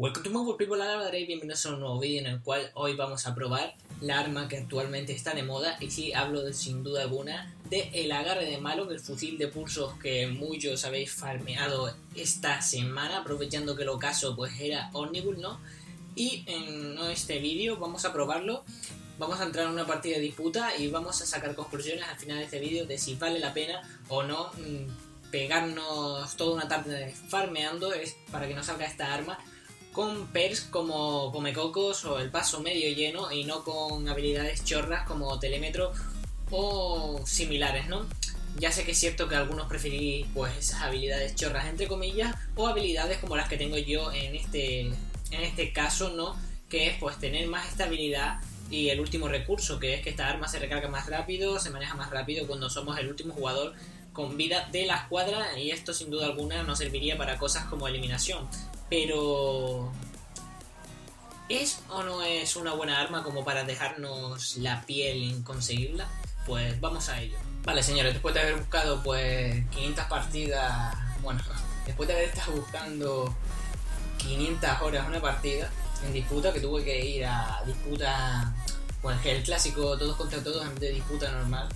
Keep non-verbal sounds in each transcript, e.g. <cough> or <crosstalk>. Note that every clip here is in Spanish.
Welcome to Mobile People, y bienvenidos a un nuevo vídeo en el cual hoy vamos a probar la arma que actualmente está de moda y sí hablo de, sin duda alguna de el agarre de malo, del fusil de pulsos que muchos habéis farmeado esta semana aprovechando que el ocaso pues era Omnibus, ¿no? Y en este vídeo vamos a probarlo, vamos a entrar en una partida de disputa y vamos a sacar conclusiones al final de este vídeo de si vale la pena o no mm, pegarnos toda una tarde farmeando para que nos salga esta arma con pers como Comecocos o el paso medio lleno y no con habilidades chorras como Telémetro o similares, ¿no? Ya sé que es cierto que algunos preferís pues esas habilidades chorras entre comillas o habilidades como las que tengo yo en este, en este caso, ¿no? Que es pues tener más estabilidad y el último recurso, que es que esta arma se recarga más rápido, se maneja más rápido cuando somos el último jugador con vida de la escuadra y esto sin duda alguna nos serviría para cosas como eliminación. Pero... ¿Es o no es una buena arma como para dejarnos la piel en conseguirla? Pues vamos a ello. Vale, señores, después de haber buscado pues 500 partidas, bueno, después de haber estado buscando 500 horas una partida en disputa, que tuve que ir a disputa, pues el clásico todos contra todos en vez de disputa normal.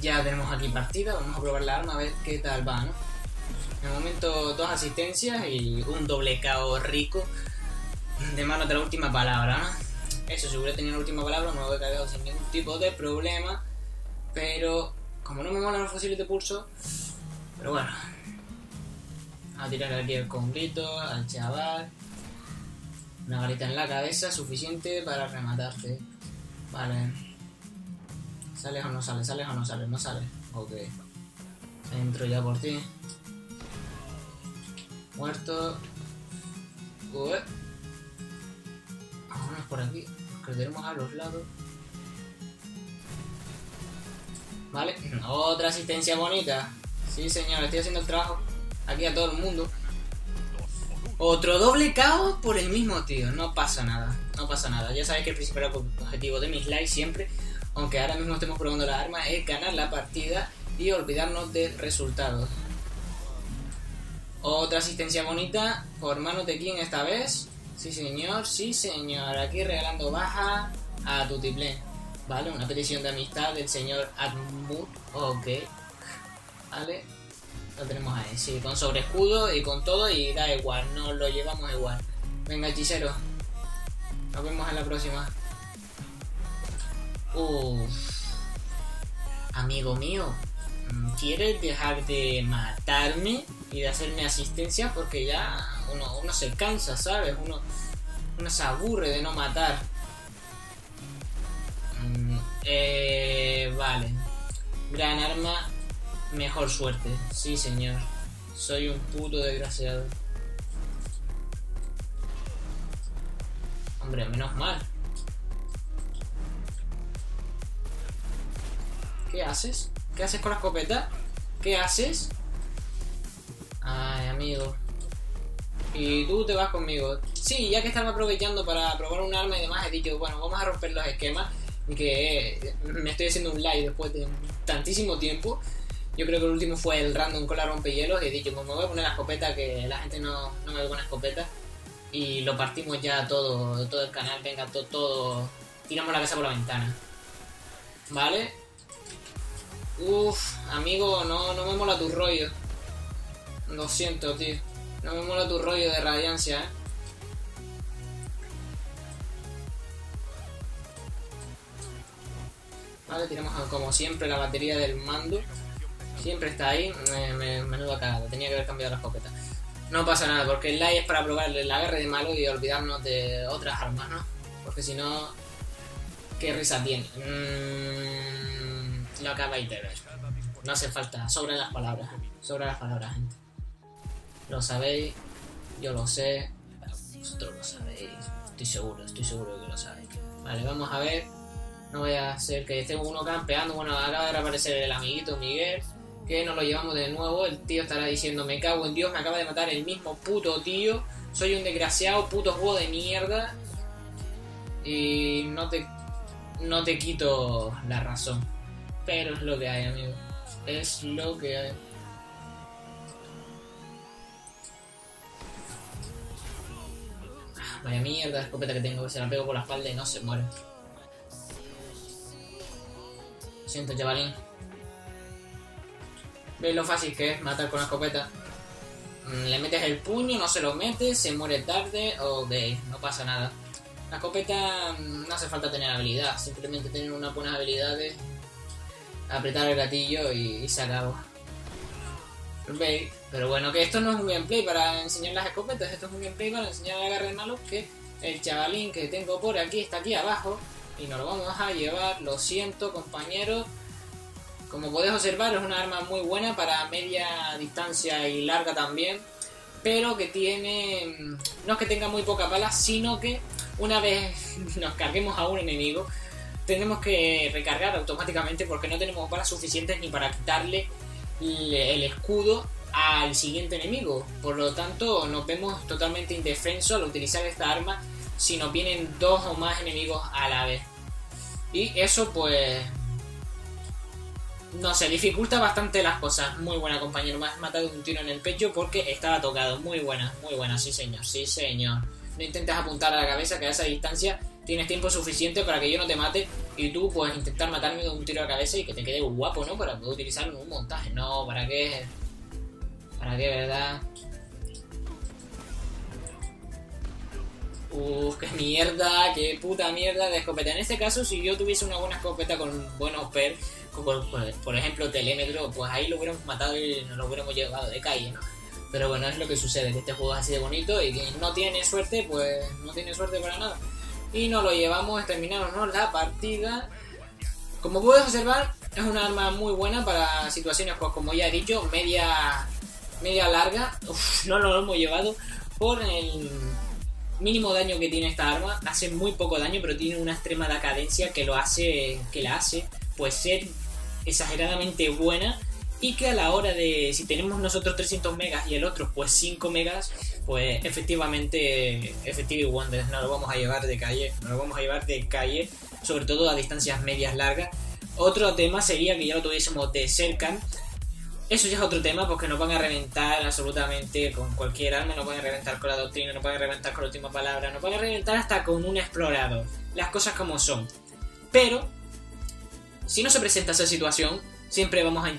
Ya tenemos aquí partida, vamos a probar la arma a ver qué tal va, ¿no? De momento dos asistencias y un doble KO rico de mano de la última palabra, ¿no? Eso, si hubiera tenido la última palabra me lo hubiera cagado sin ningún tipo de problema. Pero como no me molan los fusiles de pulso, pero bueno. A tirar aquí el combrito, al chaval. Una garita en la cabeza, suficiente para rematarte. Vale. ¿Sales o no sales? ¿Sales o no sales? No sales. Ok. Entro ya por ti. Muerto. Uy. Vámonos por aquí. Que tenemos a los lados. Vale. Otra asistencia bonita. Sí, señor. Estoy haciendo el trabajo. Aquí a todo el mundo. Otro doble caos por el mismo tío. No pasa nada. No pasa nada. Ya sabéis que el principal objetivo de mis likes siempre, aunque ahora mismo estemos probando la arma, es ganar la partida y olvidarnos del resultado. Otra asistencia bonita por manos de quién esta vez. Sí, señor, sí, señor. Aquí regalando baja a Tutiplén. Vale, una petición de amistad del señor Admut. Ok. Vale. Lo tenemos ahí. Sí, con sobreescudo y con todo y da igual. Nos lo llevamos igual. Venga, hechicero. Nos vemos en la próxima. Uff. Amigo mío. ¿Quieres dejar de matarme y de hacerme asistencia? Porque ya uno, uno se cansa, ¿sabes? Uno, uno se aburre de no matar. Mm, eh, vale. Gran arma, mejor suerte. Sí, señor. Soy un puto desgraciado. Hombre, menos mal. ¿Qué haces? ¿Qué haces con la escopeta? ¿Qué haces? Ay, amigo. Y tú te vas conmigo. Sí, ya que estaba aprovechando para probar un arma y demás, he dicho, bueno, vamos a romper los esquemas. Que me estoy haciendo un live después de tantísimo tiempo. Yo creo que el último fue el random con la rompehielos. Y he dicho, pues me voy a poner la escopeta, que la gente no, no me ve con escopeta. Y lo partimos ya todo, todo el canal. Venga, todo, todo. Tiramos la casa por la ventana. ¿Vale? Uf, amigo, no, no me mola tu rollo. Lo siento, tío. No me mola tu rollo de radiancia, eh. Vale, tiramos como siempre la batería del mando. Siempre está ahí. Me, me. Tenía que haber cambiado la escopeta. No pasa nada, porque el live es para probar el agarre de malo y olvidarnos de otras armas, ¿no? Porque si no... ¿Qué risa tiene? Mmm lo acabáis de ver. No hace falta, sobran las palabras, sobran las palabras, gente. Lo sabéis, yo lo sé, vosotros lo sabéis. Estoy seguro, estoy seguro que lo sabéis. Vale, vamos a ver. No voy a hacer que esté uno campeando. Bueno, acaba de reaparecer el amiguito Miguel. Que nos lo llevamos de nuevo. El tío estará diciendo: Me cago en Dios, me acaba de matar el mismo puto tío. Soy un desgraciado, puto juego de mierda. Y no te. No te quito la razón. Pero es lo que hay, amigo. Es lo que hay. Vaya mierda de escopeta que tengo, que se la pego por la espalda y no se muere. Lo siento, chavalín. ¿Veis lo fácil que es matar con la escopeta? Mm, le metes el puño, no se lo metes, se muere tarde, ok, no pasa nada. La escopeta mm, no hace falta tener habilidad, simplemente tener unas buenas habilidades, apretar el gatillo y, se acabó. Pero bueno, que esto no es un gameplay para enseñar las escopetas, esto es un gameplay para enseñar a agarre malo que el chavalín que tengo por aquí está aquí abajo y nos lo vamos a llevar, lo siento compañeros. Como podéis observar es una arma muy buena para media distancia y larga también, pero que tiene, no es que tenga muy poca balas, sino que una vez <laughs> nos carguemos a un enemigo, tenemos que recargar automáticamente porque no tenemos balas suficientes ni para quitarle el escudo al siguiente enemigo. Por lo tanto, nos vemos totalmente indefensos al utilizar esta arma si nos vienen dos o más enemigos a la vez. Y eso pues... No sé, dificulta bastante las cosas. Muy buena compañero, me has matado un tiro en el pecho porque estaba tocado. Muy buena, muy buena, sí señor, sí señor. No intentes apuntar a la cabeza que a esa distancia tienes tiempo suficiente para que yo no te mate y tú puedes intentar matarme con un tiro a la cabeza y que te quede guapo, ¿no? Para poder utilizarlo en un montaje. No, ¿para qué? ¿Para qué, verdad? Uf, qué mierda, qué puta mierda de escopeta. En este caso, si yo tuviese una buena escopeta con buenos per, por, ejemplo, telémetro, pues ahí lo hubiéramos matado y nos lo hubiéramos llevado de calle, ¿no? Pero bueno, es lo que sucede, que este juego es así de bonito y que no tiene suerte, pues no tiene suerte para nada. Y nos lo llevamos, terminamos la partida. Como puedes observar, es una arma muy buena para situaciones, pues como ya he dicho, media, media larga. <laughs> no lo hemos llevado por el mínimo daño que tiene esta arma. Hace muy poco daño, pero tiene una extrema cadencia que lo hace, que la hace, pues ser exageradamente buena y que a la hora de si tenemos nosotros 300 megas y el otro pues 5 megas pues efectivamente Effective Wonder nos lo vamos a llevar de calle nos lo vamos a llevar de calle sobre todo a distancias medias largas otro tema sería que ya lo tuviésemos de cerca eso ya es otro tema porque nos van a reventar absolutamente con cualquier arma, nos van a reventar con la doctrina, nos van a reventar con la última palabra, nos van a reventar hasta con un explorador. Las cosas como son. Pero, si no se presenta esa situación, siempre vamos a...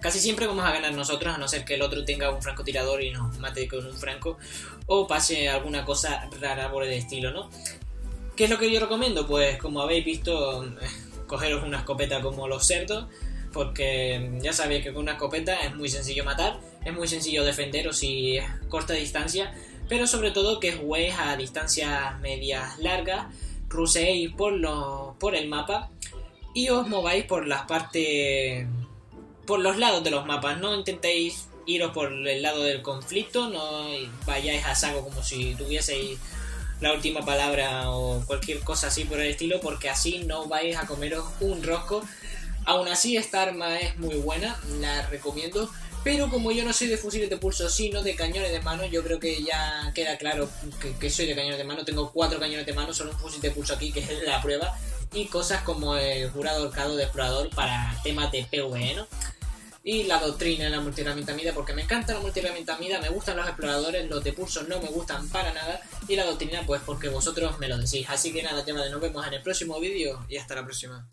Casi siempre vamos a ganar nosotros, a no ser que el otro tenga un francotirador y nos mate con un franco, o pase alguna cosa rara por el estilo, ¿no? ¿Qué es lo que yo recomiendo? Pues como habéis visto, <laughs> cogeros una escopeta como los cerdos, porque ya sabéis que con una escopeta es muy sencillo matar, es muy sencillo defenderos si es corta distancia, pero sobre todo que juguéis a distancias medias largas, ruseéis por, por el mapa y os mováis por las partes, por los lados de los mapas, no intentéis iros por el lado del conflicto, no vayáis a saco como si tuvieseis la última palabra o cualquier cosa así por el estilo, porque así no vais a comeros un rosco Aún así, esta arma es muy buena, la recomiendo. Pero como yo no soy de fusiles de pulso, sino de cañones de mano, yo creo que ya queda claro que, soy de cañones de mano. Tengo cuatro cañones de mano, solo un fusil de pulso aquí, que es la prueba. Y cosas como el jurado horcado de explorador para temas de PvE, ¿no? Y la doctrina en la multiherramienta mida, porque me encanta la multiherramienta mida, me gustan los exploradores, los de pulso no me gustan para nada. Y la doctrina, pues porque vosotros me lo decís. Así que nada, tema de nos vemos en el próximo vídeo y hasta la próxima.